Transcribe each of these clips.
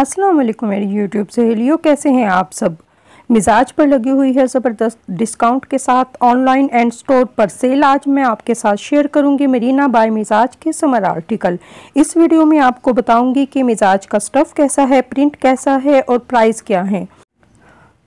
अस्सलाम वालेकुम मेरी यूट्यूब सहेलियों, कैसे हैं आप सब? मिजाज पर लगी हुई है ज़बरदस्त डिस्काउंट के साथ ऑनलाइन एंड स्टोर पर सेल आज मैं आपके साथ शेयर करूँगी मरीना बाय मिजाज के समर आर्टिकल इस वीडियो में आपको बताऊँगी कि मिजाज का स्टफ़ कैसा है प्रिंट कैसा है और प्राइस क्या है।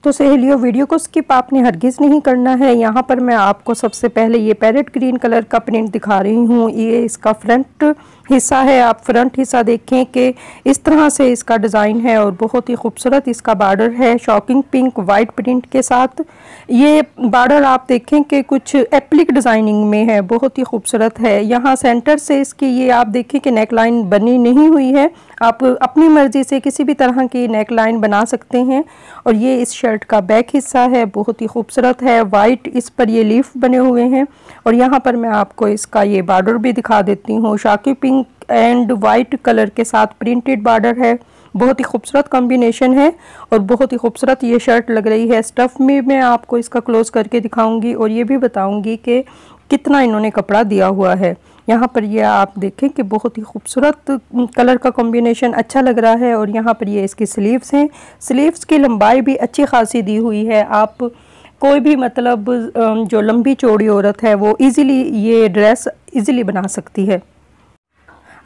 तो सहेलियों वीडियो को स्किप आपने हरगिज़ नहीं करना है। यहाँ पर मैं आपको सबसे पहले ये पैरेट ग्रीन कलर का प्रिंट दिखा रही हूँ। ये इसका फ्रंट हिस्सा है। आप फ्रंट हिस्सा देखें कि इस तरह से इसका डिज़ाइन है और बहुत ही खूबसूरत इसका बार्डर है, शॉकिंग पिंक, वाइट प्रिंट के साथ। ये बार्डर आप देखें कि कुछ एप्लिक डिज़ाइनिंग में है, बहुत ही खूबसूरत है। यहाँ सेंटर से इसकी ये आप देखें कि नेक लाइन बनी नहीं हुई है। आप अपनी मर्ज़ी से किसी भी तरह की नेक लाइन बना सकते हैं और ये इस शर्ट का बैक हिस्सा है, बहुत ही खूबसूरत है। वाइट इस पर ये लीफ बने हुए हैं और यहाँ पर मैं आपको इसका ये बार्डर भी दिखा देती हूँ। शाकी पिंक एंड वाइट कलर के साथ प्रिंटेड बार्डर है। बहुत ही खूबसूरत कॉम्बिनेशन है और बहुत ही खूबसूरत ये शर्ट लग रही है। स्टफ़ में मैं आपको इसका क्लोज करके दिखाऊँगी और ये भी बताऊँगी कि कितना इन्होंने कपड़ा दिया हुआ है। यहाँ पर ये आप देखें कि बहुत ही खूबसूरत कलर का कॉम्बिनेशन अच्छा लग रहा है और यहाँ पर ये इसकी स्लीव्स हैं। स्लीव्स की लंबाई भी अच्छी खासी दी हुई है। आप कोई भी मतलब जो लंबी चौड़ी औरत है वो इजीली ये ड्रेस इजीली बना सकती है।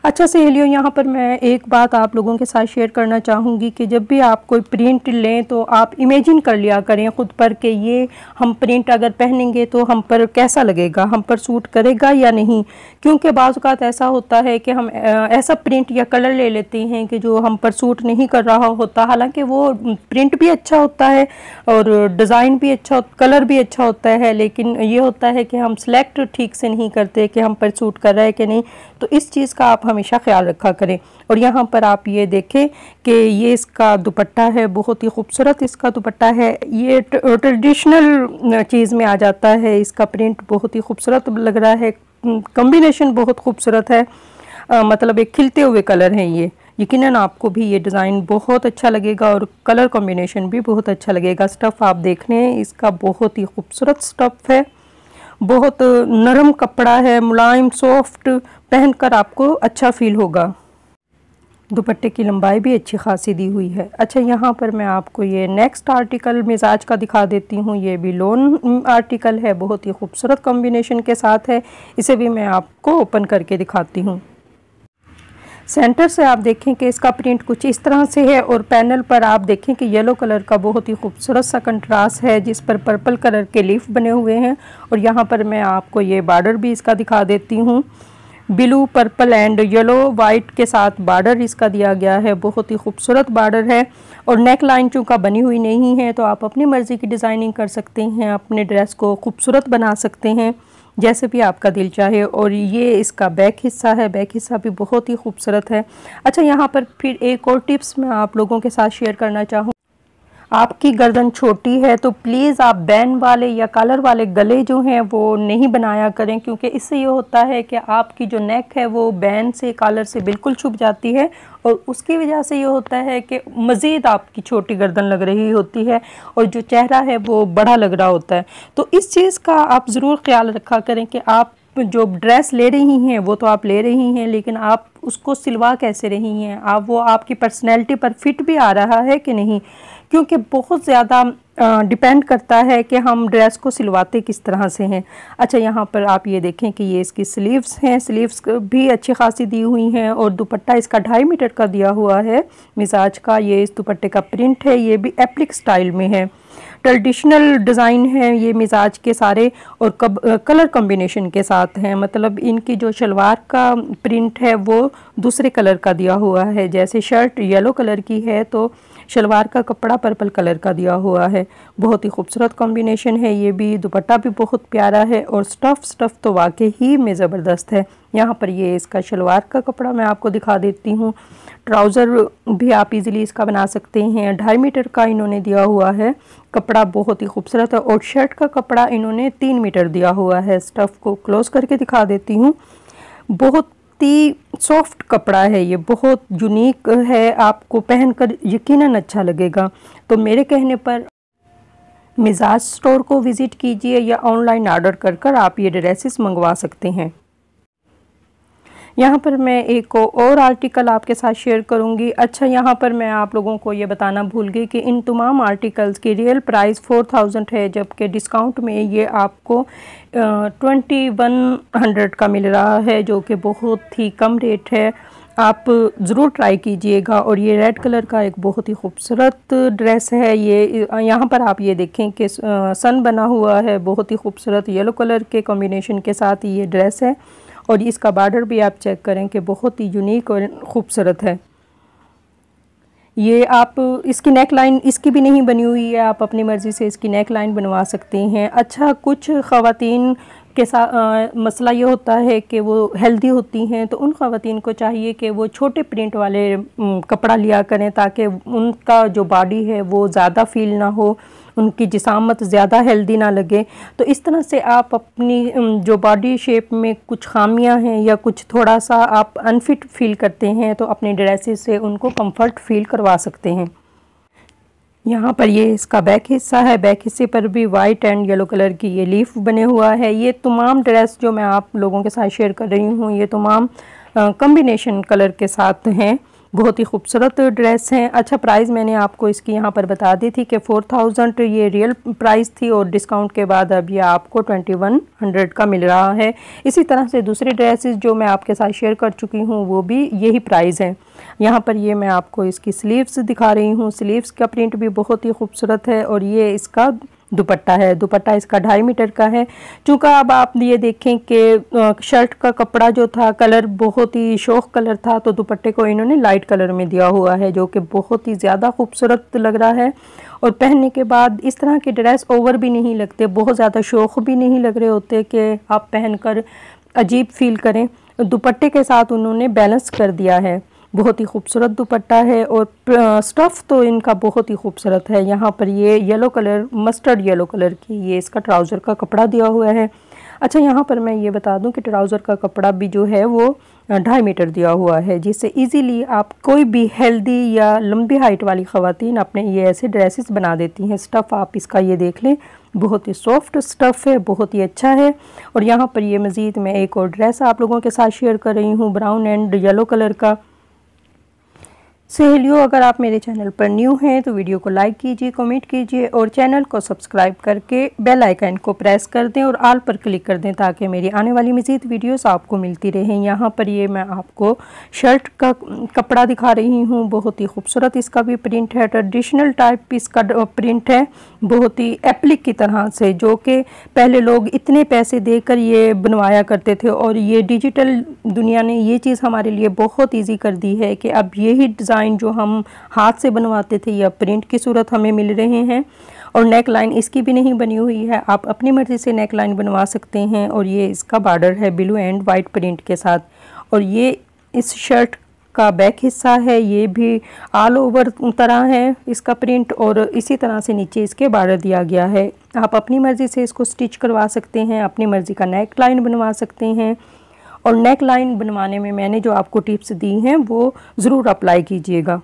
अच्छा सहेलियों, यहाँ पर मैं एक बात आप लोगों के साथ शेयर करना चाहूँगी कि जब भी आप कोई प्रिंट लें तो आप इमेजिन कर लिया करें ख़ुद पर कि ये हम प्रिंट अगर पहनेंगे तो हम पर कैसा लगेगा? हम पर सूट करेगा या नहीं? क्योंकि बाज़ात ऐसा होता है कि हम ऐसा प्रिंट या कलर ले लेते हैं कि जो हम पर सूट नहीं कर रहा होता। हालाँकि वो प्रिंट भी अच्छा होता है और डिज़ाइन भी अच्छा कलर भी अच्छा होता है, लेकिन ये होता है कि हम सेलेक्ट ठीक से नहीं करते कि हम पर सूट कर रहा है कि नहीं। तो इस चीज़ का आप हमेशा ख्याल रखा करें। और यहाँ पर आप ये देखें कि ये इसका दुपट्टा है बहुत ही खूबसूरत इसका दुपट्टा है। ये ट्रेडिशनल चीज़ में आ जाता है। इसका प्रिंट बहुत ही खूबसूरत लग रहा है। कम्बिनेशन बहुत खूबसूरत है। आ, मतलब एक खिलते हुए कलर हैं ये। यकीनन आपको भी ये डिज़ाइन बहुत अच्छा लगेगा और कलर कॉम्बिनेशन भी बहुत अच्छा लगेगा। स्टफ़ आप देख रहे हैं इसका बहुत ही खूबसूरत स्टफ़ है। बहुत नरम कपड़ा है, मुलायम सॉफ्ट पहनकर आपको अच्छा फील होगा। दुपट्टे की लंबाई भी अच्छी खासी दी हुई है। अच्छा यहाँ पर मैं आपको ये नेक्स्ट आर्टिकल मिजाज का दिखा देती हूँ। ये भी लोन आर्टिकल है, बहुत ही खूबसूरत कॉम्बिनेशन के साथ है। इसे भी मैं आपको ओपन करके दिखाती हूँ। सेंटर से आप देखें कि इसका प्रिंट कुछ इस तरह से है और पैनल पर आप देखें कि येलो कलर का बहुत ही खूबसूरत सा कंट्रास्ट है, जिस पर पर्पल कलर के लीफ बने हुए हैं। और यहाँ पर मैं आपको ये बार्डर भी इसका दिखा देती हूँ। Blue purple and yellow white के साथ बार्डर इसका दिया गया है। बहुत ही खूबसूरत बार्डर है और नेक लाइन चूँका बनी हुई नहीं है तो आप अपनी मर्ज़ी की डिज़ाइनिंग कर सकते हैं, अपने ड्रेस को खूबसूरत बना सकते हैं। जैसे भी आपका दिल चाहे, और ये इसका बैक हिस्सा है, बैक हिस्सा भी बहुत ही खूबसूरत है। अच्छा यहाँ पर फिर एक और टिप्स मैं आप लोगों के साथ शेयर करना चाहूँ। आपकी गर्दन छोटी है तो प्लीज़ आप बैन वाले या कलर वाले गले जो हैं, वो नहीं बनाया करें, क्योंकि इससे ये होता है कि आपकी जो नेक है, वो बैन से कॉलर से बिल्कुल छुप जाती है और उसकी वजह से ये होता है कि मज़ीद आपकी छोटी गर्दन लग रही होती है और जो चेहरा है, वो बड़ा लग रहा होता है। तो इस चीज़ का आप ज़रूर ख्याल रखा करें कि आप जो ड्रेस ले रही हैं, वो तो आप ले रही हैं, लेकिन आप उसको सिलवा कैसे रही हैं? आप, वो आपकी पर्सनैलिटी पर फिट भी आ रहा है कि नहीं? क्योंकि बहुत ज़्यादा डिपेंड करता है कि हम ड्रेस को सिलवाते किस तरह से हैं। अच्छा यहाँ पर आप ये देखें कि ये इसकी स्लीव्स हैं। स्लीव्स भी अच्छी खासी दी हुई हैं और दुपट्टा इसका ढाई मीटर का दिया हुआ है। मिजाज का ये इस दुपट्टे का प्रिंट है, ये भी एप्लिक स्टाइल में है। ट्रेडिशनल डिज़ाइन है, ये मिजाज के सारे और कब कलर कॉम्बिनेशन के साथ हैं। मतलब इनकी जो शलवार का प्रिंट है, वो दूसरे कलर का दिया हुआ है। जैसे शर्ट येलो कलर की है तो शलवार का कपड़ा पर्पल कलर का दिया हुआ है। बहुत ही खूबसूरत कॉम्बिनेशन है। ये भी दुपट्टा भी बहुत प्यारा है और स्टफ़ स्टफ़ तो वाकई ही में ज़बरदस्त है। यहाँ पर ये इसका शलवार का कपड़ा मैं आपको दिखा देती हूँ। ट्राउज़र भी आप इजीली इसका बना सकते हैं। ढाई मीटर का इन्होंने दिया हुआ है। कपड़ा बहुत ही खूबसूरत है और शर्ट का कपड़ा इन्होंने तीन मीटर दिया हुआ है। स्टफ़ को क्लोज़ करके दिखा देती हूँ। बहुत ही सॉफ्ट कपड़ा है ये, बहुत यूनिक है, आपको पहनकर यकीनन अच्छा लगेगा। तो मेरे कहने पर मिजाज स्टोर को विज़िट कीजिए या ऑनलाइन आर्डर कर कर आप ये ड्रेसेस मंगवा सकते हैं। यहाँ पर मैं एक और आर्टिकल आपके साथ शेयर करूँगी। अच्छा यहाँ पर मैं आप लोगों को ये बताना भूल गई कि इन तमाम आर्टिकल्स की रियल प्राइस फोर थाउज़ेंड है, जबकि डिस्काउंट में ये आपको ट्वेंटी वन हंड्रेड का मिल रहा है, जो कि बहुत ही कम रेट है। आप ज़रूर ट्राई कीजिएगा और ये रेड कलर का एक बहुत ही खूबसूरत ड्रेस है। ये यहाँ पर आप ये देखें कि सन बना हुआ है, बहुत ही खूबसूरत येलो कलर के कॉम्बिनेशन के साथ ये ड्रेस है। और इसका बार्डर भी आप चेक करें कि बहुत ही यूनिक और ख़ूबसूरत है। ये आप इसकी नेक लाइन इसकी भी नहीं बनी हुई है, आप अपनी मर्ज़ी से इसकी नेक लाइन बनवा सकती हैं। अच्छा कुछ ख़वातीन के साथ मसला ये होता है कि वो हेल्दी होती हैं तो उन ख़वातीन को चाहिए कि वो छोटे प्रिंट वाले कपड़ा लिया करें ताकि उनका जो बॉडी है वो ज़्यादा फील ना हो, उनकी जिसामत ज़्यादा हेल्दी ना लगे। तो इस तरह से आप अपनी जो बॉडी शेप में कुछ खामियाँ हैं या कुछ थोड़ा सा आप अनफिट फील करते हैं तो अपने ड्रेसेस से उनको कंफर्ट फील करवा सकते हैं। यहाँ पर ये इसका बैक हिस्सा है। बैक हिस्से पर भी वाइट एंड येलो कलर की ये लीफ बने हुआ है। ये तमाम ड्रेस जो मैं आप लोगों के साथ शेयर कर रही हूँ, ये तमाम कम्बिनेशन कलर के साथ हैं। बहुत ही खूबसूरत ड्रेस हैं। अच्छा प्राइस मैंने आपको इसकी यहाँ पर बता दी थी कि फ़ोर थाउज़ेंड ये रियल प्राइस थी और डिस्काउंट के बाद अब ये आपको ट्वेंटी वन हंड्रेड का मिल रहा है। इसी तरह से दूसरे ड्रेसेस जो मैं आपके साथ शेयर कर चुकी हूँ, वो भी यही प्राइस है। यहाँ पर ये मैं आपको इसकी स्लीव्स दिखा रही हूँ। स्लीव्स का प्रिंट भी बहुत ही खूबसूरत है और ये इसका दुपट्टा है। दुपट्टा इसका ढाई मीटर का है। चूँकि अब आप ये देखें कि शर्ट का कपड़ा जो था, कलर बहुत ही शोक कलर था तो दुपट्टे को इन्होंने लाइट कलर में दिया हुआ है, जो कि बहुत ही ज़्यादा खूबसूरत लग रहा है। और पहनने के बाद इस तरह के ड्रेस ओवर भी नहीं लगते, बहुत ज़्यादा शौक भी नहीं लग रहे होते कि आप पहनकर अजीब फील करें। दुपट्टे के साथ उन्होंने बैलेंस कर दिया है। बहुत ही खूबसूरत दुपट्टा है और स्टफ़ तो इनका बहुत ही खूबसूरत है। यहाँ पर ये yellow colour mustard yellow colour की ये इसका ट्राउज़र का कपड़ा दिया हुआ है। अच्छा यहाँ पर मैं ये बता दूँ कि ट्राउज़र का कपड़ा भी जो है वो ढाई मीटर दिया हुआ है, जिससे इजीली आप कोई भी हेल्दी या लंबी हाइट वाली ख़वातीन अपने ये ऐसे ड्रेसेस बना देती हैं। स्टफ़ आप इसका ये देख लें, बहुत ही सॉफ्ट स्टफ़ है, बहुत ही अच्छा है। और यहाँ पर ये मज़ीद मैं एक और ड्रेस आप लोगों के साथ शेयर कर रही हूँ ब्राउन एंड येलो कलर का। सहेलियों अगर आप मेरे चैनल पर न्यू हैं तो वीडियो को लाइक कीजिए कमेंट कीजिए और चैनल को सब्सक्राइब करके बेल आइकन को प्रेस कर दें और आल पर क्लिक कर दें ताकि मेरी आने वाली मज़ीद वीडियोस आपको मिलती रहें। यहाँ पर ये मैं आपको शर्ट का कपड़ा दिखा रही हूँ। बहुत ही खूबसूरत इसका भी प्रिंट है। ट्रेडिशनल टाइप इसका प्रिंट है। बहुत ही एप्लिक की तरह से, जो कि पहले लोग इतने पैसे देकर ये बनवाया करते थे और ये डिजिटल दुनिया ने ये चीज़ हमारे लिए बहुत ईजी कर दी है कि अब यही डिज़ाइन जो हम हाथ से बनवाते थे या प्रिंट की सूरत हमें मिल रहे हैं। और नेक लाइन इसकी भी नहीं बनी हुई है। आप अपनी मर्ज़ी से नेक लाइन बनवा सकते हैं और ये इसका बार्डर है ब्लू एंड वाइट प्रिंट के साथ। और ये इस शर्ट का बैक हिस्सा है। ये भी ऑल ओवर तरह है इसका प्रिंट और इसी तरह से नीचे इसके बार्डर दिया गया है। आप अपनी मर्ज़ी से इसको स्टिच करवा सकते हैं। अपनी मर्ज़ी का नेक लाइन बनवा सकते हैं। और नेक लाइन बनवाने में मैंने जो आपको टिप्स दी हैं, वो ज़रूर अप्लाई कीजिएगा।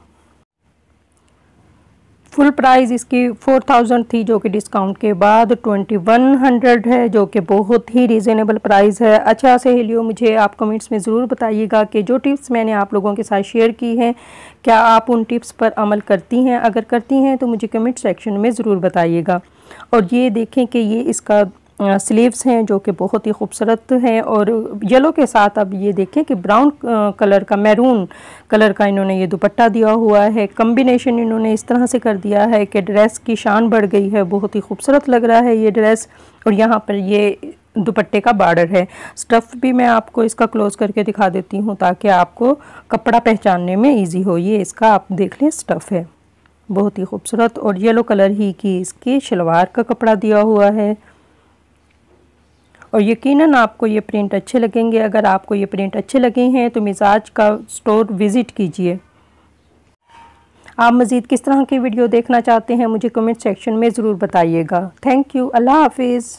फुल प्राइस इसकी फोर थाउज़ेंड थी, जो कि डिस्काउंट के बाद ट्वेंटी वन हंड्रेड है, जो कि बहुत ही रीज़नेबल प्राइस है। अच्छा सहेलियों, मुझे आप कमेंट्स में ज़रूर बताइएगा कि जो टिप्स मैंने आप लोगों के साथ शेयर की हैं, क्या आप उन टिप्स पर अमल करती हैं? अगर करती हैं तो मुझे कमेंट सेक्शन में ज़रूर बताइएगा। और ये देखें कि ये इसका स्लीव्स हैं जो कि बहुत ही खूबसूरत हैं और येलो के साथ अब ये देखें कि ब्राउन कलर का मैरून कलर का इन्होंने ये दुपट्टा दिया हुआ है। कम्बिनेशन इन्होंने इस तरह से कर दिया है कि ड्रेस की शान बढ़ गई है, बहुत ही खूबसूरत लग रहा है ये ड्रेस और यहाँ पर ये दुपट्टे का बार्डर है। स्टफ़ भी मैं आपको इसका क्लोज़ करके दिखा देती हूँ ताकि आपको कपड़ा पहचानने में ईजी हो, ये इसका आप देख लें स्टफ़ है। बहुत ही खूबसूरत और येलो कलर ही की इसकी शलवार का कपड़ा दिया हुआ है। और यकीनन आपको ये प्रिंट अच्छे लगेंगे। अगर आपको ये प्रिंट अच्छे लगे हैं तो मिजाज का स्टोर विज़िट कीजिए। आप मज़ीद किस तरह की वीडियो देखना चाहते हैं, मुझे कमेंट सेक्शन में ज़रूर बताइएगा। थैंक यू अल्लाह हाफिज़।